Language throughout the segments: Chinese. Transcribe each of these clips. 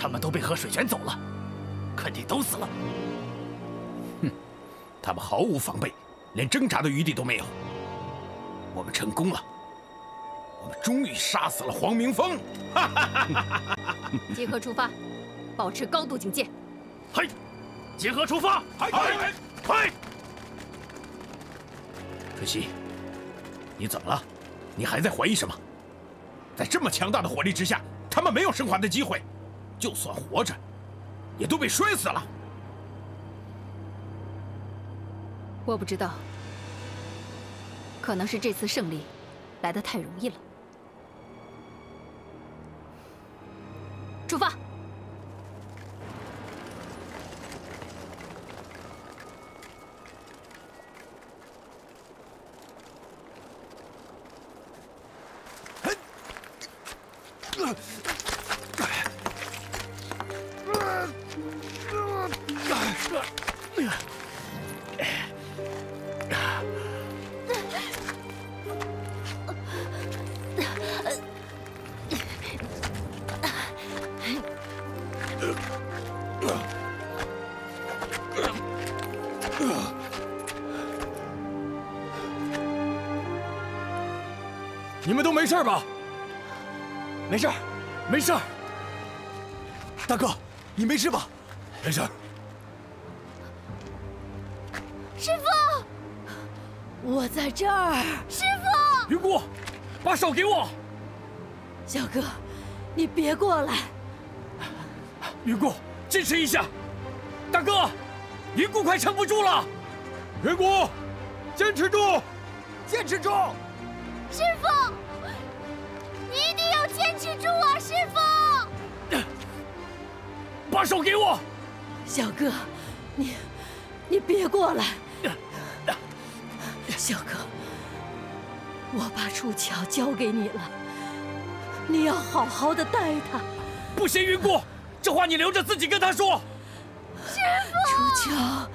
他们都被河水卷走了，肯定都死了。哼，他们毫无防备，连挣扎的余地都没有。我们成功了，我们终于杀死了黄明峰。集合出发，保持高度警戒。嘿，集合出发！嘿，嘿。可惜，你怎么了？你还在怀疑什么？在这么强大的火力之下，他们没有生还的机会。就算活着，也都被摔死了。我不知道，可能是这次胜利来得太容易了。云姑，坚持一下。大哥，云姑快撑不住了。云姑，坚持住，坚持住。师傅，你一定要坚持住啊！师傅，把手给我。小哥，你你别过来。小哥，我把楚乔交给你了，你要好好的待她。不行，云姑，这话你留着自己跟他说。师傅，楚乔，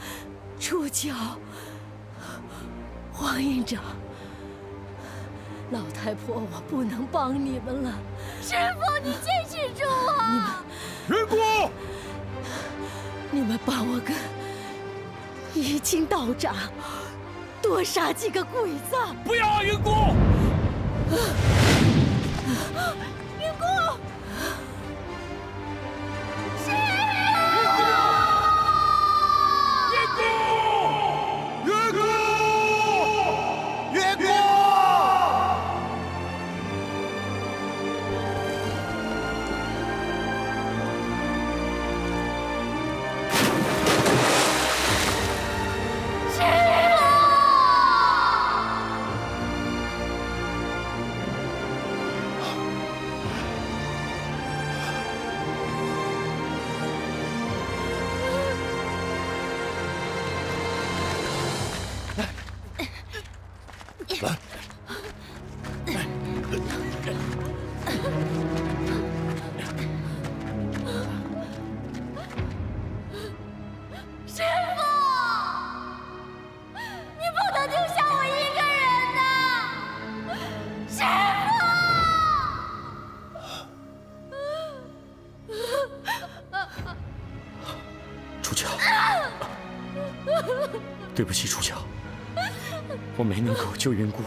楚乔，黄营长。老太婆，我不能帮你们了。师傅，你坚持住啊！你们，云姑，你们帮我跟怡清道长多杀几个鬼子。不要啊，云姑！云姑，对不起，楚乔，我没能够救云姑。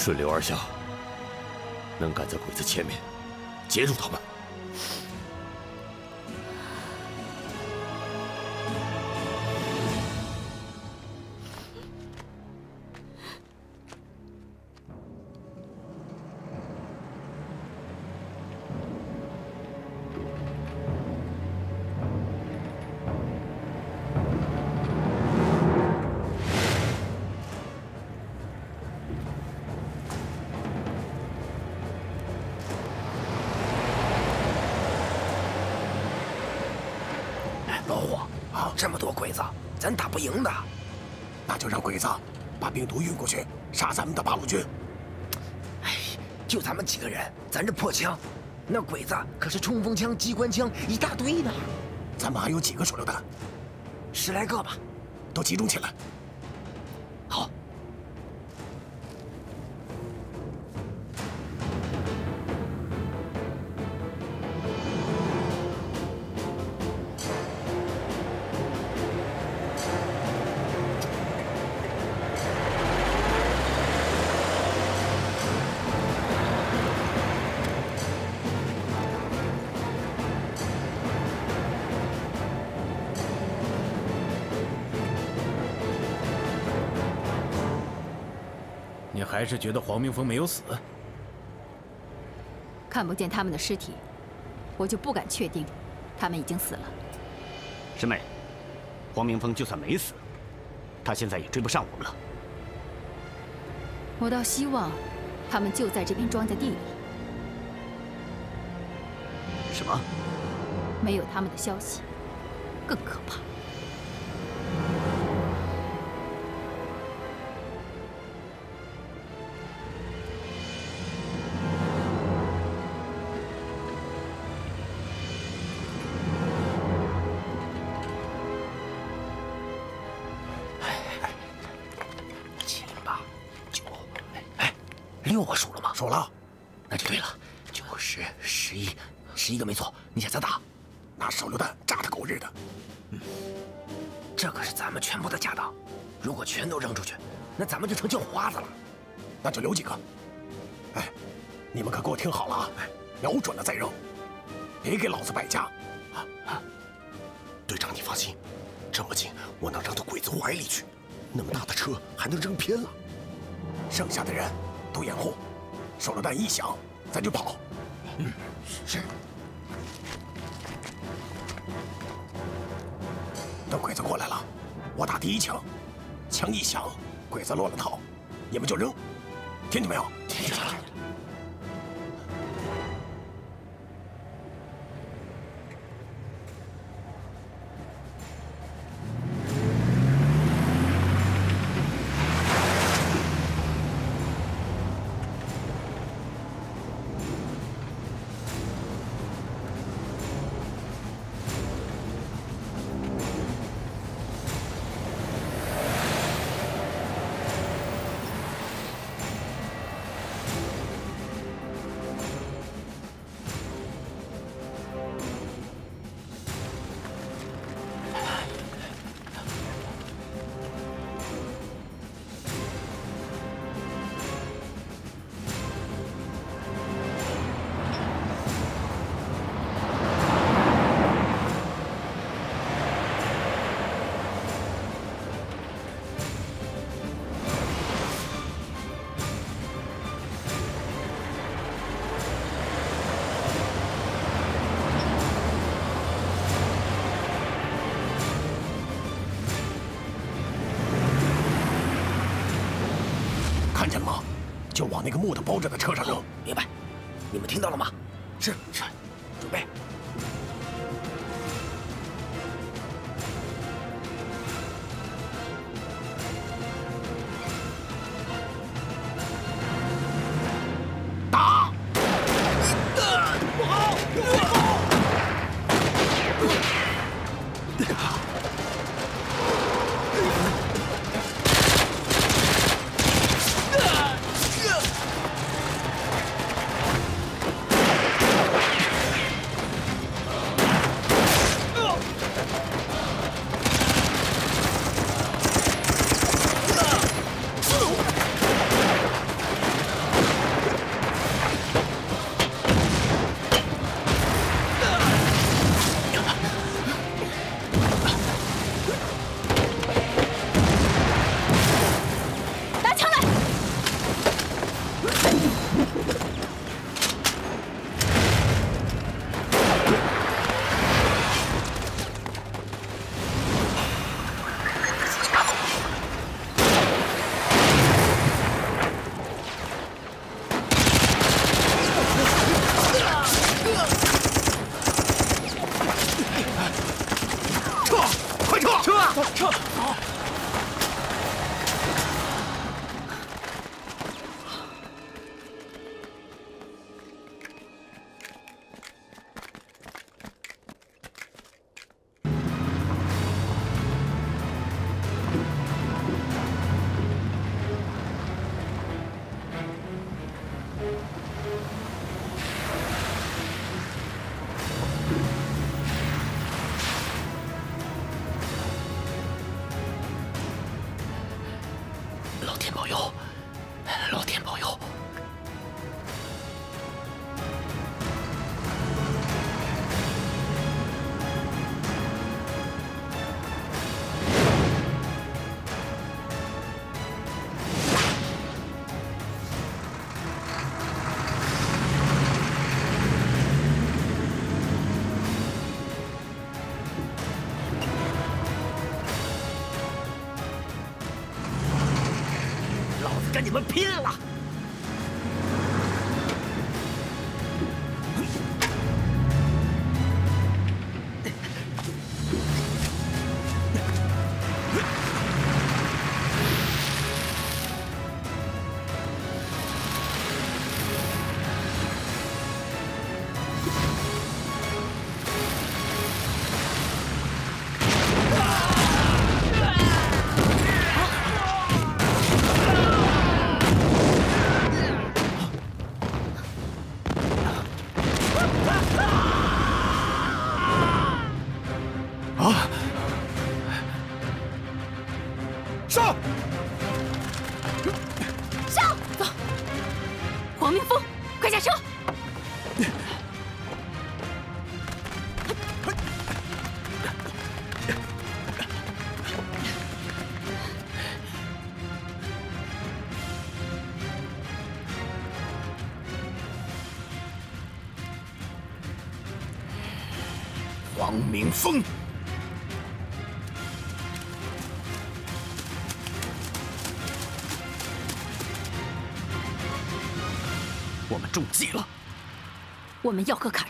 顺流而下，能赶在鬼子前面，截住他们。枪，那鬼子可是冲锋枪、机关枪一大堆呢。咱们还有几个手榴弹？十来个吧，都集中起来。还是觉得黄明峰没有死？看不见他们的尸体，我就不敢确定他们已经死了。师妹，黄明峰就算没死，他现在也追不上我们了。我倒希望他们就在这片庄稼地里。什么？没有他们的消息，更可怕。手榴弹一响，咱就跑。嗯，是。等鬼子过来了，我打第一枪，枪一响，鬼子落了套，你们就扔，听见没有？听见了。你们拼明峰，我们中计了。我们要和卡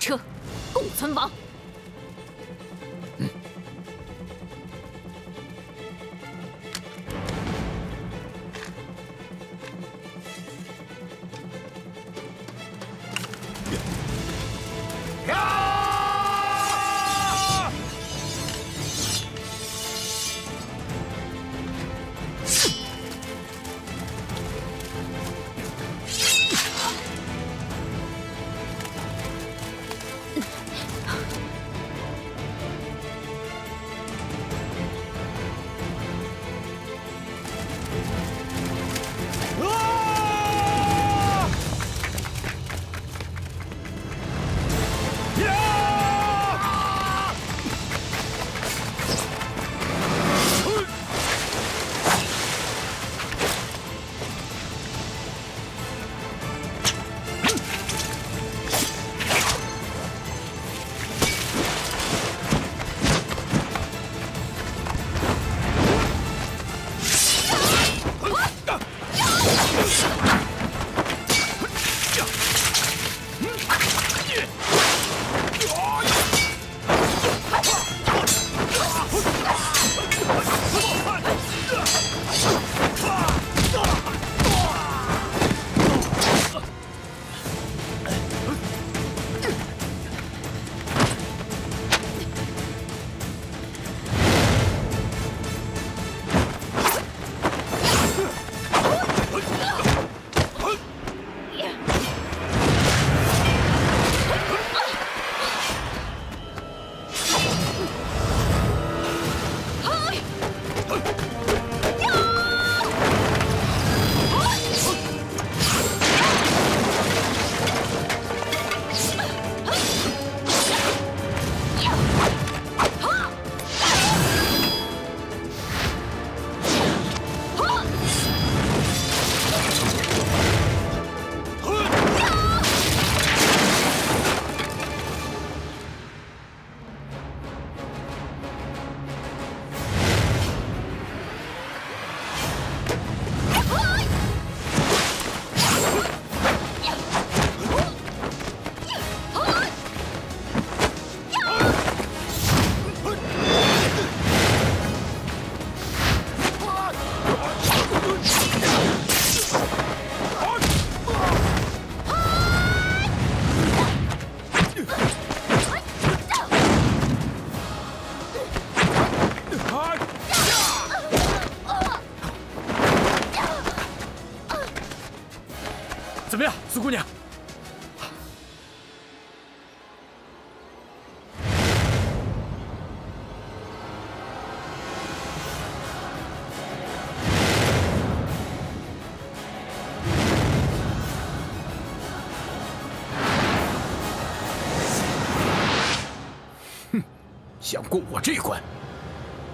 过我这关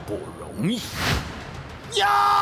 不容易。呀！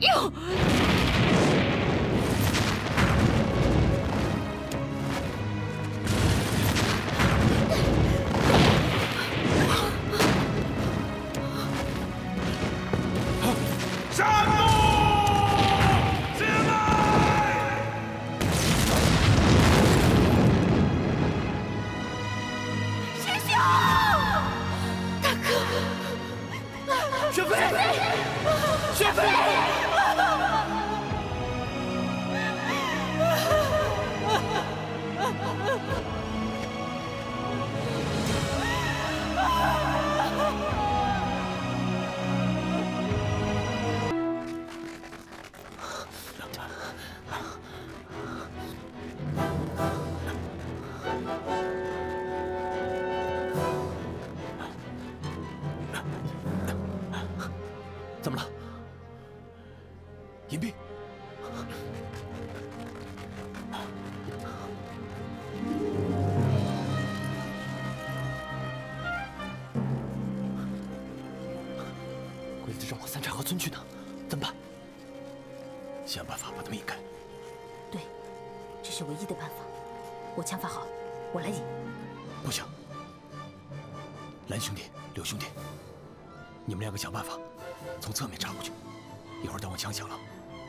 哟，杀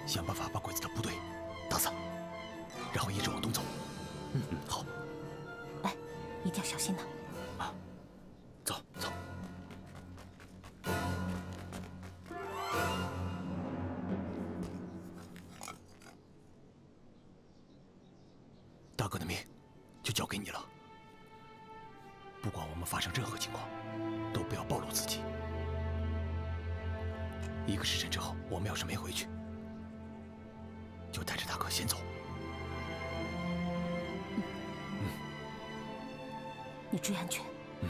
想办法把鬼子的部队打散，然后一直往东走。嗯嗯，好，哎，一定要小心呐。走走。大哥的命就交给你了。不管我们发生任何情况，都不要暴露自己。一个时辰之后，我们要是没回去，就带着大哥先走，嗯，你注意安全，嗯。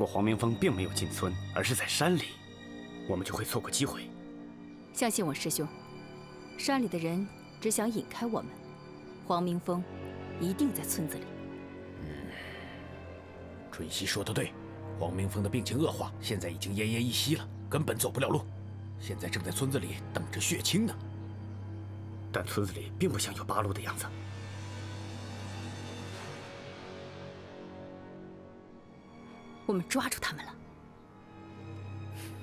果黄明峰并没有进村，而是在山里，我们就会错过机会。相信我，师兄，山里的人只想引开我们，黄明峰一定在村子里。嗯春熙说的对，黄明峰的病情恶化，现在已经奄奄一息了，根本走不了路，现在正在村子里等着血清呢。但村子里并不像有八路的样子。我们抓住他们了。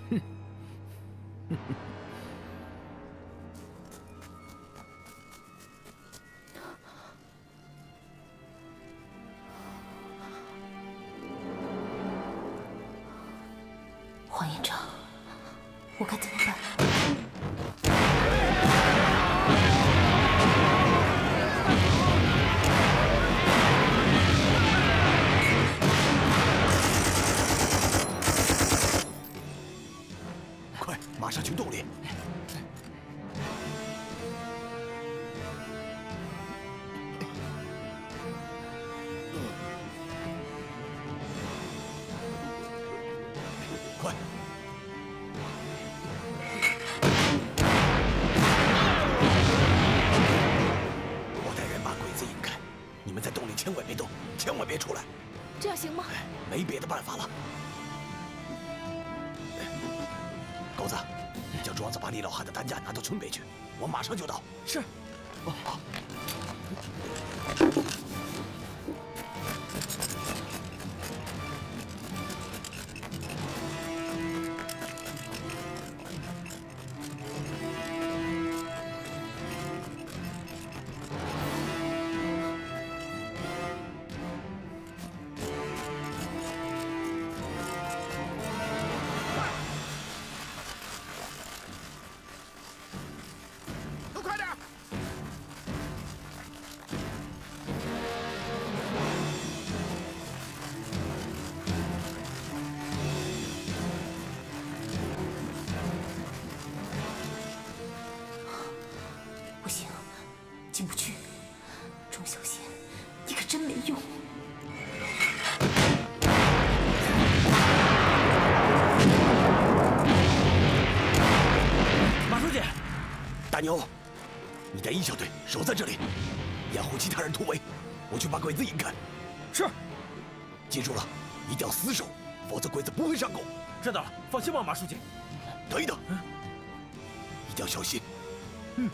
哼！大牛，你带一小队守在这里，掩护其他人突围。我去把鬼子引开。是。记住了，一定要死守，否则鬼子不会上钩。知道了，放心吧，马书记。等一等，一定要小心。嗯。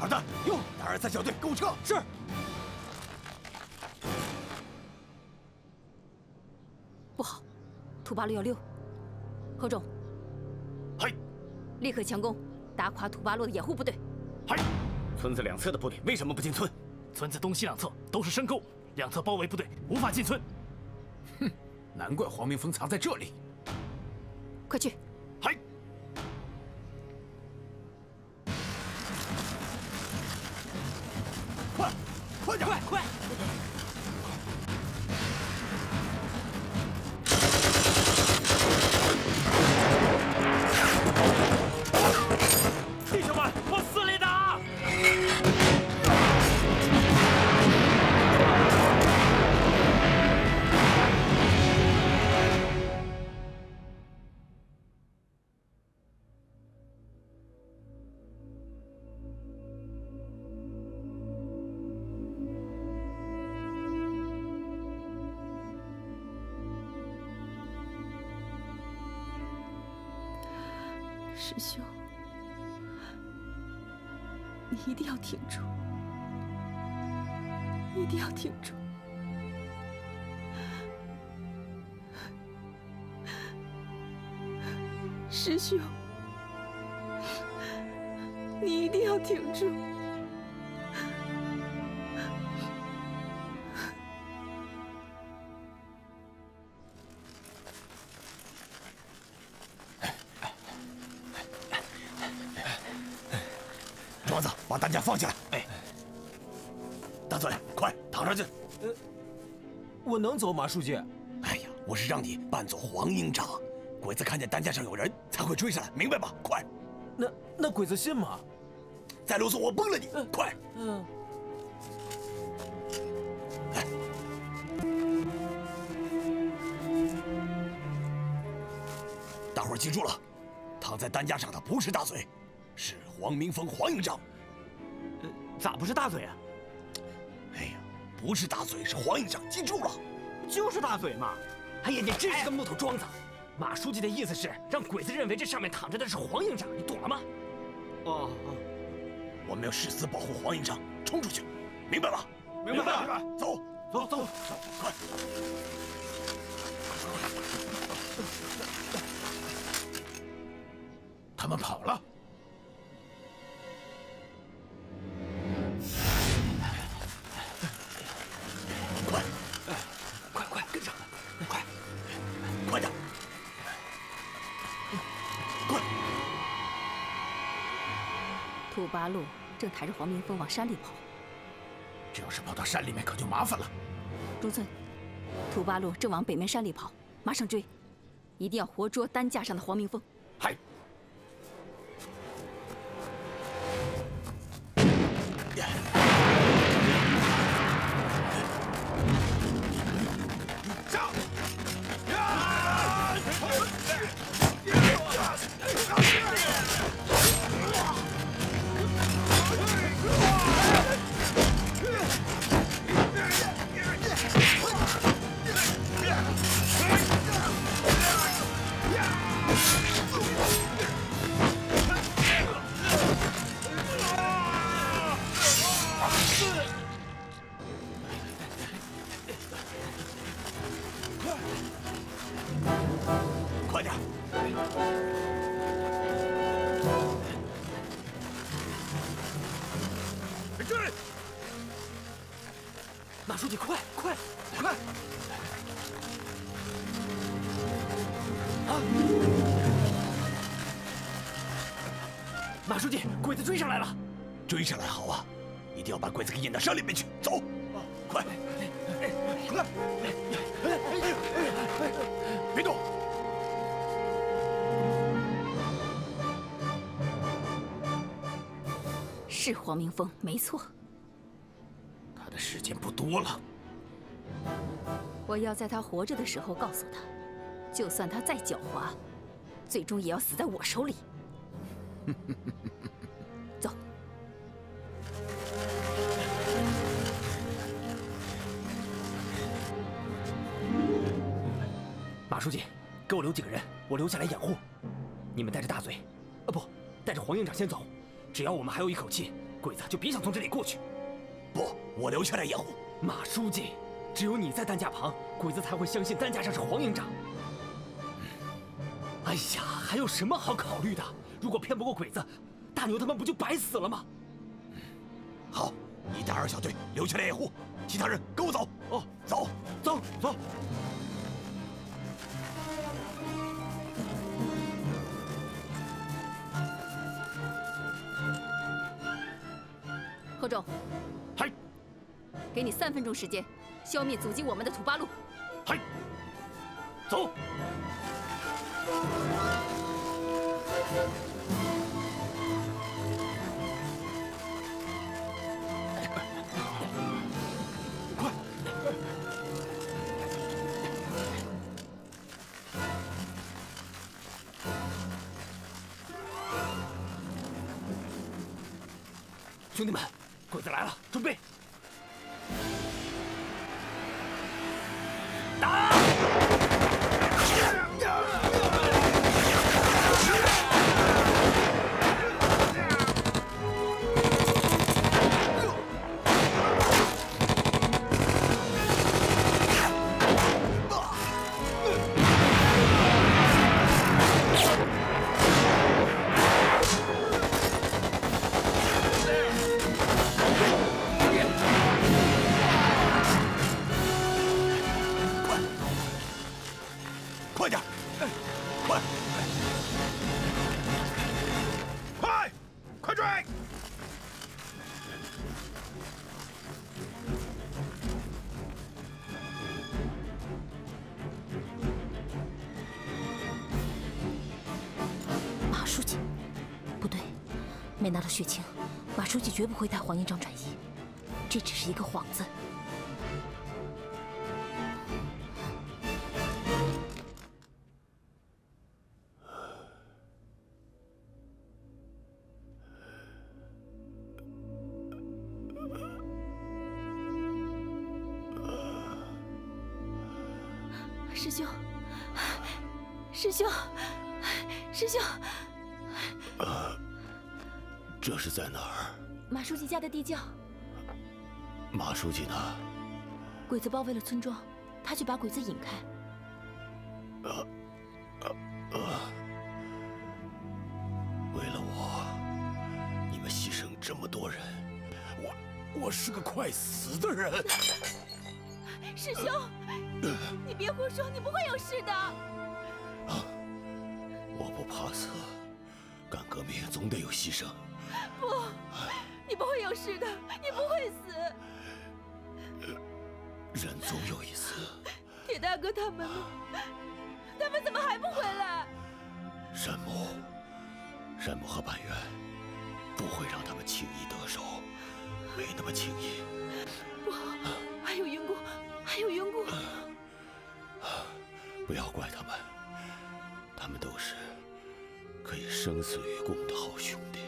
二蛋，哟，带二三小队跟我撤。是。不好，土八路要溜。何总。立刻强攻，打垮土八路的掩护部队。嗨，村子两侧的部队为什么不进村？村子东西两侧都是深沟，两侧包围部队无法进村。哼，难怪黄明峰藏在这里。快去！嗨，师兄，你一定要挺住，一定要挺住！师兄，你一定要挺住！走，马书记。哎呀，我是让你扮作黄营长，鬼子看见担架上有人才会追上来，明白吗？快！那那鬼子信吗？再啰嗦，我崩了你！快！嗯。来，大伙儿记住了，躺在担架上的不是大嘴，是黄明峰黄营长。咋不是大嘴啊？哎呀，不是大嘴，是黄营长，记住了，就是大嘴嘛！哎呀，你真是个木头桩子！马书记的意思是让鬼子认为这上面躺着的是黄营长，你懂了吗？哦哦，我们要誓死保护黄营长，冲出去，明白吗？明白了，走走走，快！他们跑了。八路正抬着黄明峰往山里跑，这要是跑到山里面，可就麻烦了。中村，土八路正往北面山里跑，马上追，一定要活捉担架上的黄明峰。嗨。到山里面去。走，快，快，别动！是黄明峰，没错。他的时间不多了。我要在他活着的时候告诉他，就算他再狡猾，最终也要死在我手里。马书记，给我留几个人，我留下来掩护。你们带着大嘴，啊不，带着黄营长先走。只要我们还有一口气，鬼子就别想从这里过去。不，我留下来掩护。马书记，只有你在担架旁，鬼子才会相信担架上是黄营长。哎呀，还有什么好考虑的？如果骗不过鬼子，大牛他们不就白死了吗？好，你带二小队留下来掩护，其他人跟我走。哦，走，走，走。贺仲，嗨，给你三分钟时间，消灭阻击我们的土八路。嗨，走。快！兄弟们，没拿到血清，马书记绝不会带黄营长转移，这只是一个幌子。包围了村庄，他去把鬼子引开。为了我，你们牺牲这么多人，我我是个快死的人。师兄，你别胡说，你不会有事的。我不怕死，干革命总得有牺牲。不，你不会有事的，你不会死。人总有一死。铁大哥他们呢？他们怎么还不回来？山姆，山姆和板垣不会让他们轻易得手，没那么轻易。不，还有云谷，还有云谷。不要怪他们，他们都是可以生死与共的好兄弟，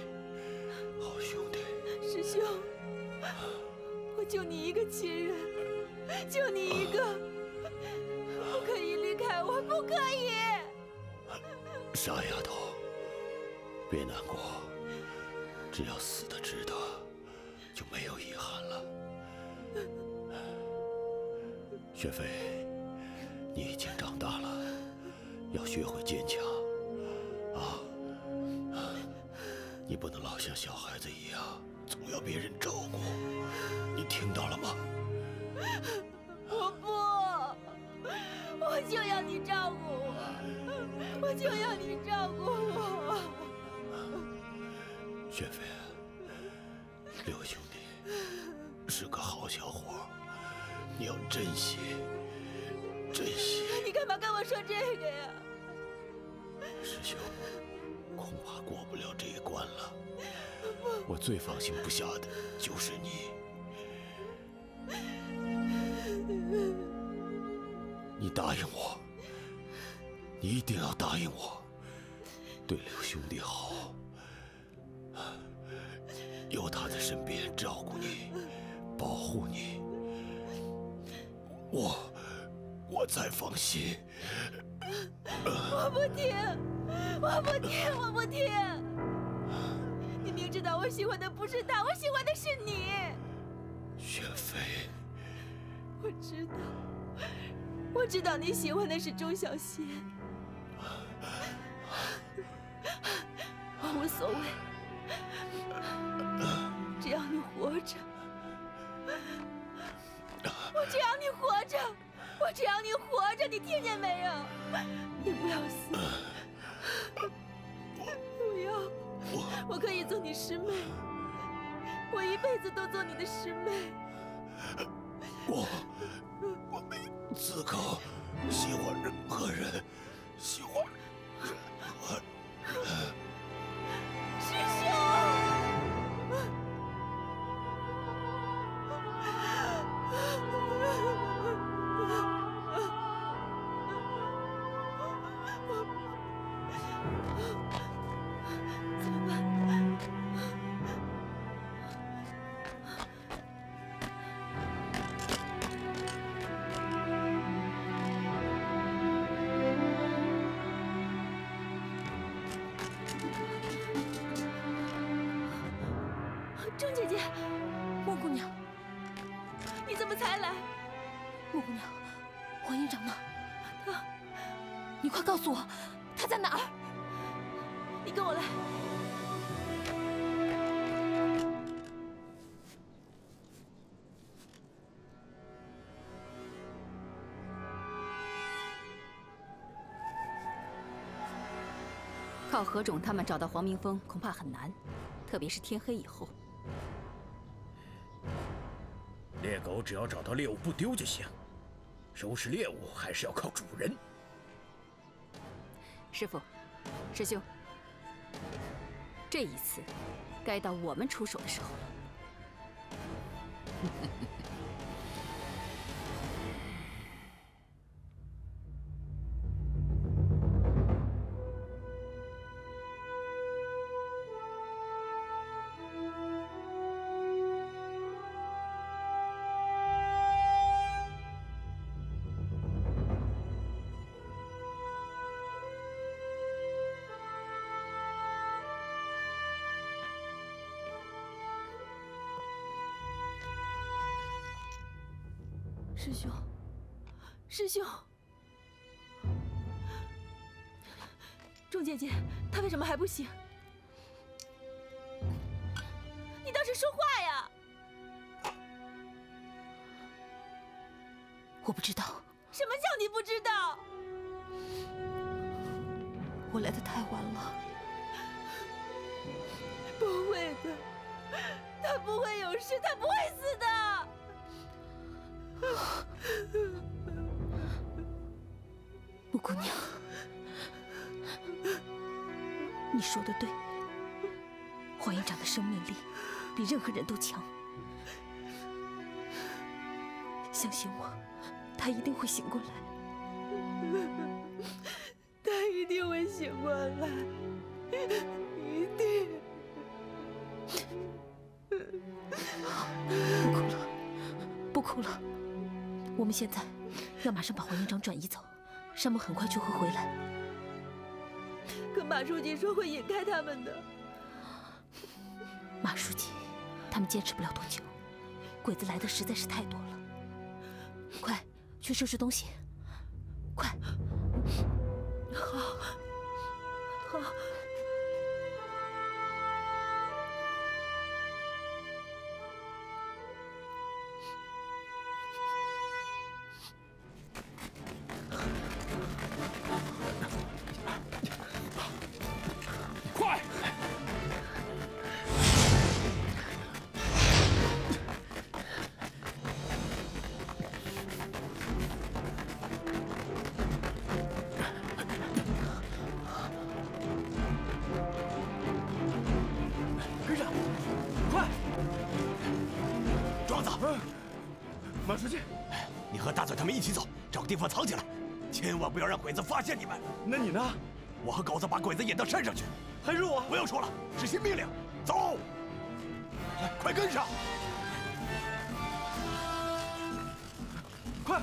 好兄弟。师兄，我就你一个亲人，就你一个，不可以离开我，不可以。傻丫头，别难过，只要死的值得，就没有遗憾了。雪飞，你已经长大了，要学会坚强，啊！你不能老像小孩子一样，总要别人照顾，你听到了吗？我不，我就要你照顾我，我就要你照顾我。雪飞，刘兄弟是个好小伙，你要珍惜，珍惜。你干嘛跟我说这个呀？师兄，恐怕过不了这一关了。我最放心不下的就是你。你答应我，你一定要答应我，对六兄弟好，有他在身边照顾你，保护你，我我才放心。我不听，我不听，我不听！你明知道我喜欢的不是他，我喜欢的是你。雪飞，我知道，我知道你喜欢的是钟小贤。我无所谓，只要你活着，我只要你活着，我只要你活着，你听见没有？你不要死，不要，我可以做你师妹，我一辈子都做你的师妹。我我没资格喜欢任何人，长呢？他，你快告诉我，他在哪儿？你跟我来。靠何种他们找到黄明峰恐怕很难，特别是天黑以后。猎狗只要找到猎物不丢就行，收拾猎物还是要靠主人。师傅，师兄，这一次该到我们出手的时候了。师兄，师兄，钟姐姐，她为什么还不醒？你倒是说话呀！我不知道，什么叫你不知道？我来的太晚了。不会的，她不会有事，她不会死的。穆姑娘，你说的对，黄院长的生命力比任何人都强，相信我，他一定会醒过来。他一定会醒过来，一定。不哭了，不哭了。我们现在要马上把黄营长转移走，山姆很快就会回来。可马书记说会引开他们的。马书记，他们坚持不了多久，鬼子来的实在是太多了。快去收拾东西，快！好，好。马书记，你和大嘴他们一起走，找个地方藏起来，千万不要让鬼子发现你们。那你呢？我和狗子把鬼子引到山上去。还是我？不用说了，执行命令，走！来，快跟上！快！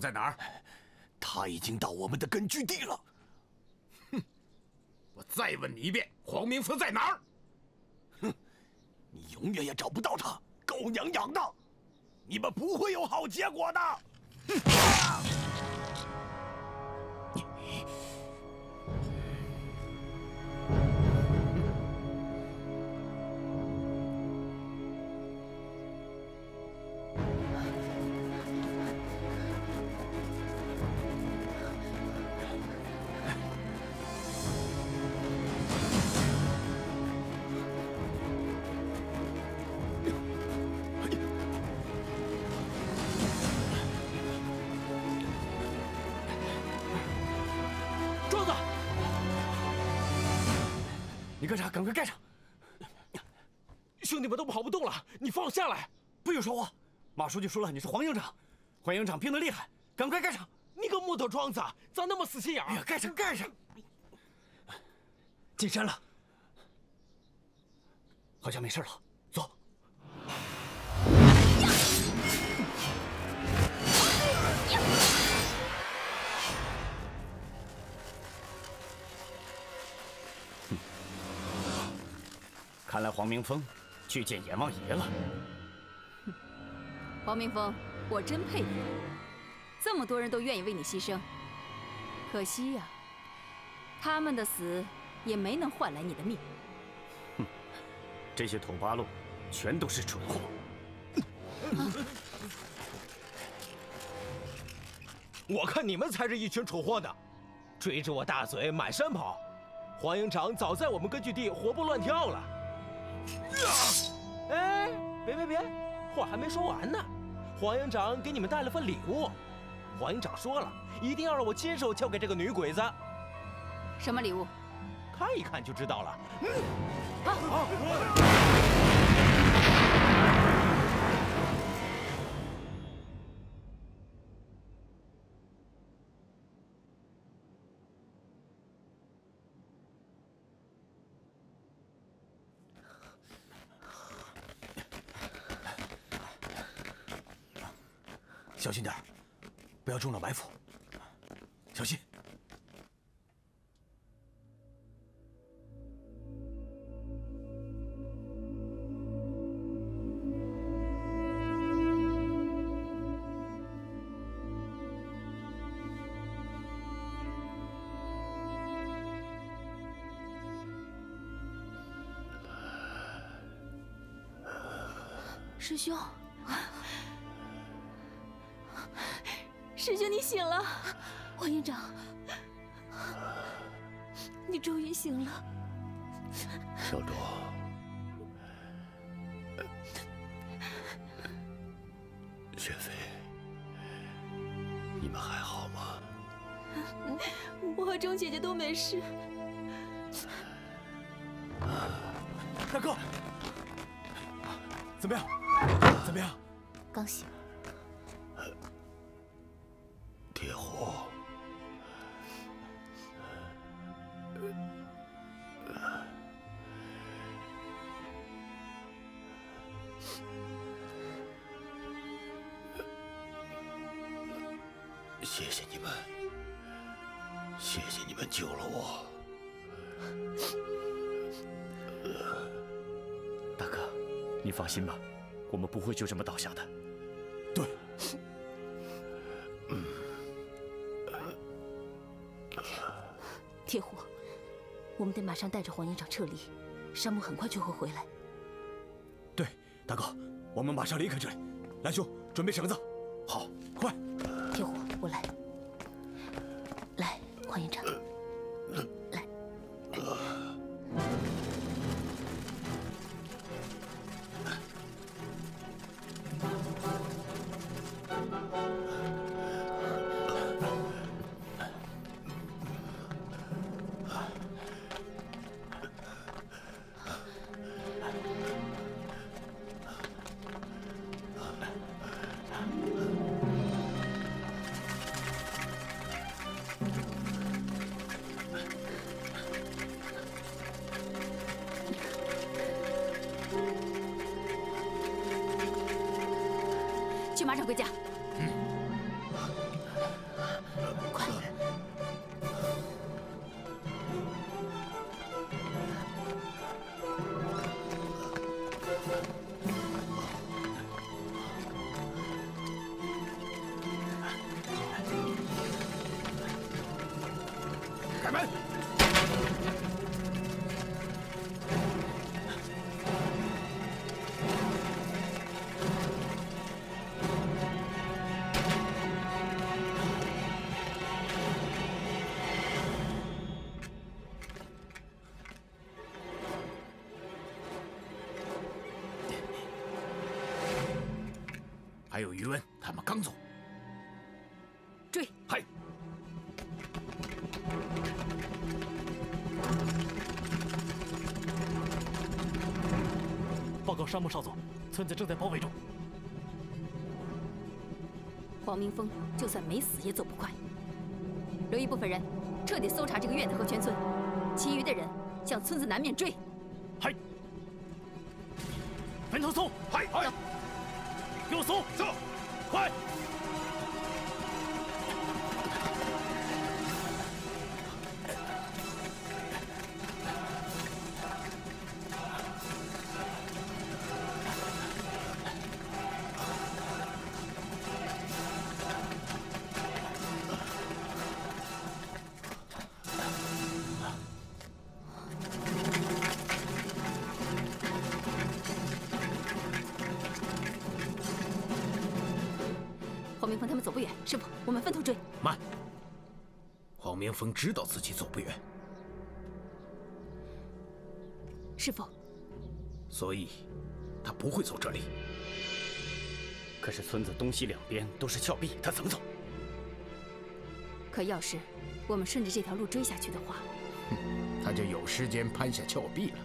在哪儿？他已经到我们的根据地了。哼！我再问你一遍，黄明福在哪儿？哼！你永远也找不到他，狗娘养的！你们不会有好结果的！哼！快盖上！兄弟们都跑不动了，你放我下来！不许说话！马书记说了，你是黄营长，黄营长病得厉害，赶快盖上！你个木头桩子，咋那么死心眼儿？盖上，盖上！进山了，好像没事了，看来黄明峰去见阎王爷了。黄明峰，我真佩服，这么多人都愿意为你牺牲。可惜呀，他们的死也没能换来你的命。哼，这些土八路全都是蠢货。我看你们才是一群蠢货呢，追着我大嘴满山跑。黄营长早在我们根据地活蹦乱跳了。哎，别别别，话还没说完呢。黄营长给你们带了份礼物，黄营长说了，一定要让我亲手交给这个女鬼子。什么礼物？看一看就知道了。嗯，小心点不要中了埋伏。小心！师兄。师兄，你醒了，王营长，你终于醒了。小卓，雪飞，你们还好吗？我和钟姐姐都没事。大哥，怎么样？怎么样？刚醒。就这么倒下的。对。铁虎，我们得马上带着黄营长撤离，山姆很快就会回来。对，大哥，我们马上离开这里。蓝兄，准备绳子。马上回家。报告山木少佐，村子正在包围中。黄明峰就算没死也走不快，留一部分人彻底搜查这个院子和全村，其余的人向村子南面追。黄明峰他们走不远，师傅，我们分头追。慢！黄明峰知道自己走不远，师傅，所以他不会走这里。可是村子东西两边都是峭壁，他怎么走？可要是我们顺着这条路追下去的话，哼他就有时间攀下峭壁了。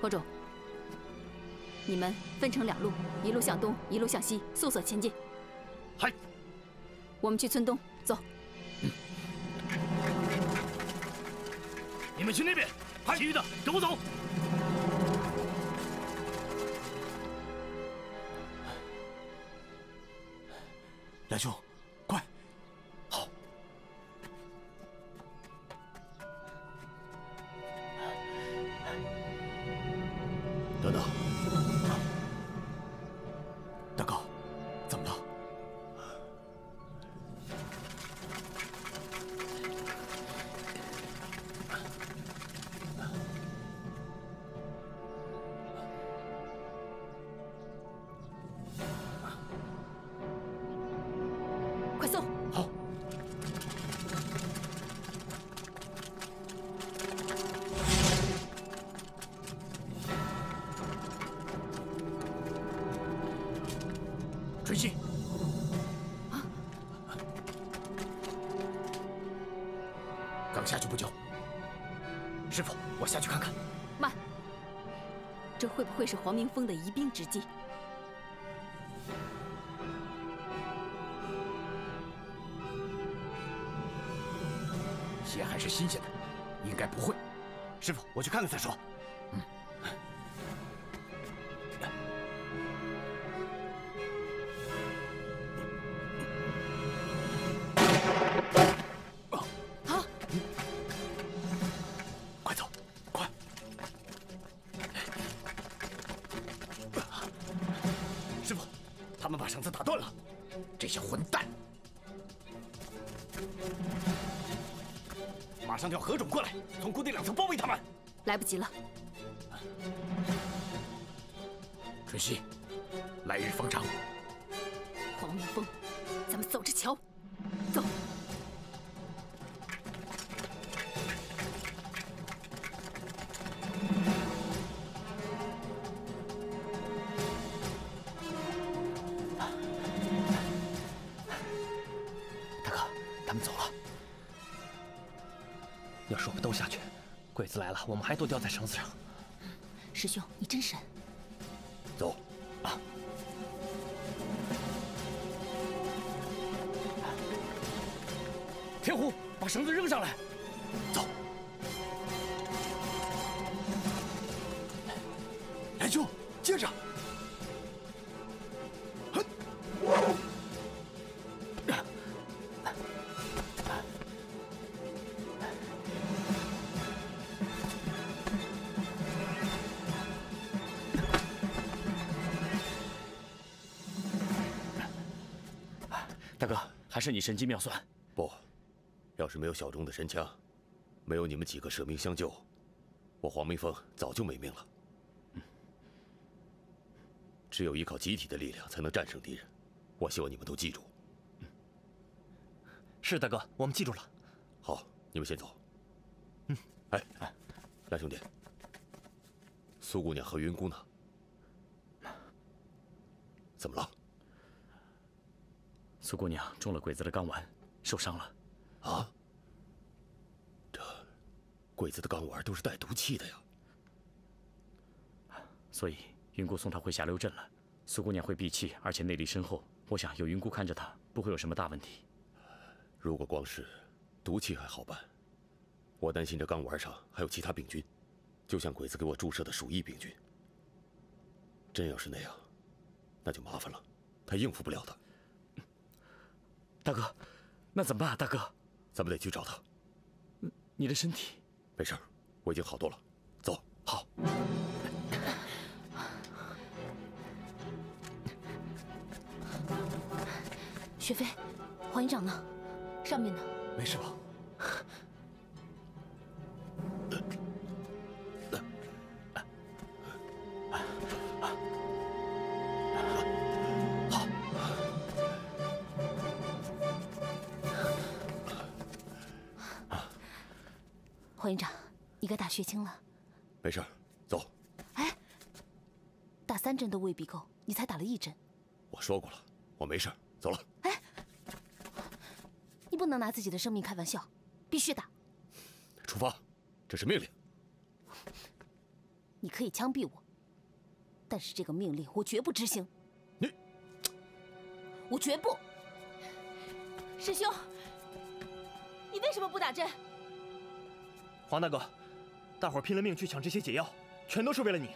火种，你们分成两路，一路向东，一路向西，速速前进。嗨！我们去村东，走。你们去那边，其余的跟我走。林峰的疑兵之计？血还是新鲜的，应该不会。师傅，我去看看再说。来不及了。是你神机妙算。不，要是没有小钟的神枪，没有你们几个舍命相救，我黄明峰早就没命了。只有依靠集体的力量，才能战胜敌人。我希望你们都记住。是大哥，我们记住了。好，你们先走。嗯，哎，蓝兄弟，苏姑娘和云姑呢？怎么了？苏姑娘中了鬼子的钢丸，受伤了。啊？这鬼子的钢丸都是带毒气的呀。所以云姑送她回下流镇了。苏姑娘会闭气，而且内力深厚，我想有云姑看着她，不会有什么大问题。如果光是毒气还好办，我担心这钢丸上还有其他病菌，就像鬼子给我注射的鼠疫病菌。真要是那样，那就麻烦了，他应付不了的。大哥，那怎么办啊？大哥，咱们得去找他。你的身体没事我已经好多了。走，好。雪飞，黄营长呢？上面呢？没事吧？血清了。没事，走。哎，打三针都未必够，你才打了一针。我说过了，我没事，走了。哎，你不能拿自己的生命开玩笑，必须打。出发，这是命令。你可以枪毙我，但是这个命令我绝不执行。你，我绝不。师兄，你为什么不打针？黄大哥，大伙拼了命去抢这些解药，全都是为了你，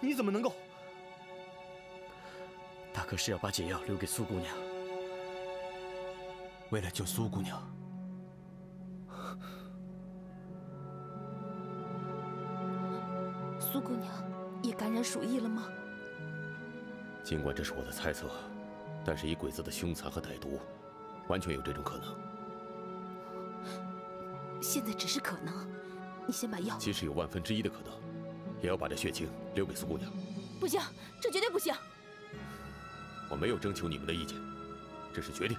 你怎么能够？大哥是要把解药留给苏姑娘，为了救苏姑娘。苏姑娘也感染鼠疫了吗？尽管这是我的猜测，但是以鬼子的凶残和歹毒，完全有这种可能。现在只是可能，你先把药。即使有万分之一的可能，也要把这血清留给苏姑娘。不行，这绝对不行！我没有征求你们的意见，这是决定。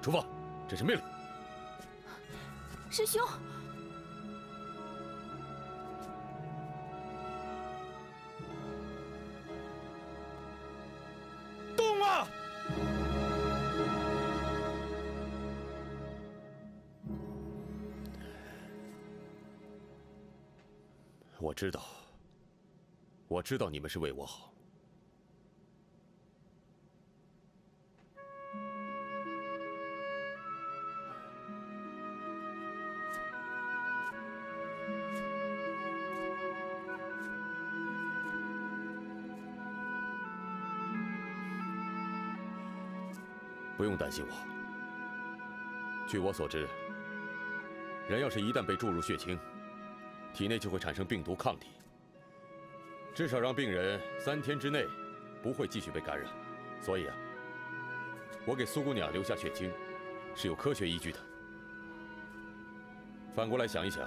出发，这是命令。师兄，知道，我知道你们是为我好。不用担心我。据我所知，人要是一旦被注入血清，体内就会产生病毒抗体，至少让病人三天之内不会继续被感染。所以啊，我给苏姑娘留下血清是有科学依据的。反过来想一想，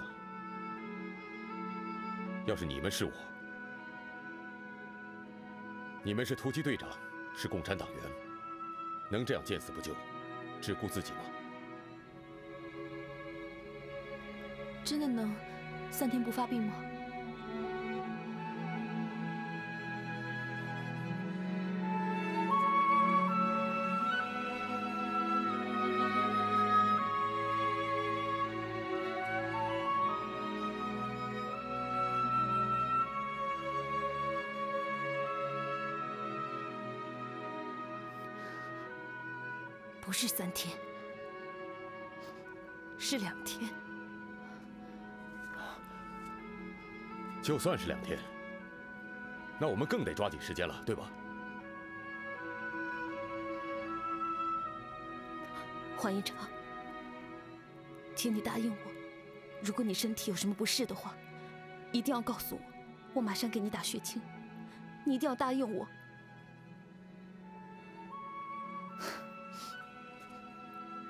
要是你们是我，你们是突击队长，是共产党员，能这样见死不救，只顾自己吗？三天不发病吗？不是三天，是两天。就算是两天，那我们更得抓紧时间了，对吧？黄营长，请你答应我，如果你身体有什么不适的话，一定要告诉我，我马上给你打血清。你一定要答应我。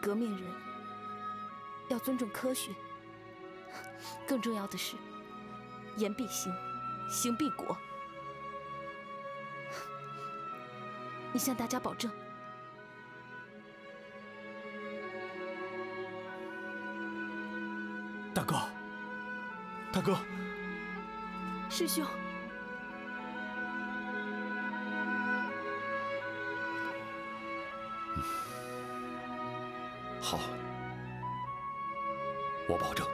革命人要尊重科学，更重要的是，言必行，行必果。你向大家保证。大哥，大哥，师兄，好，我保证。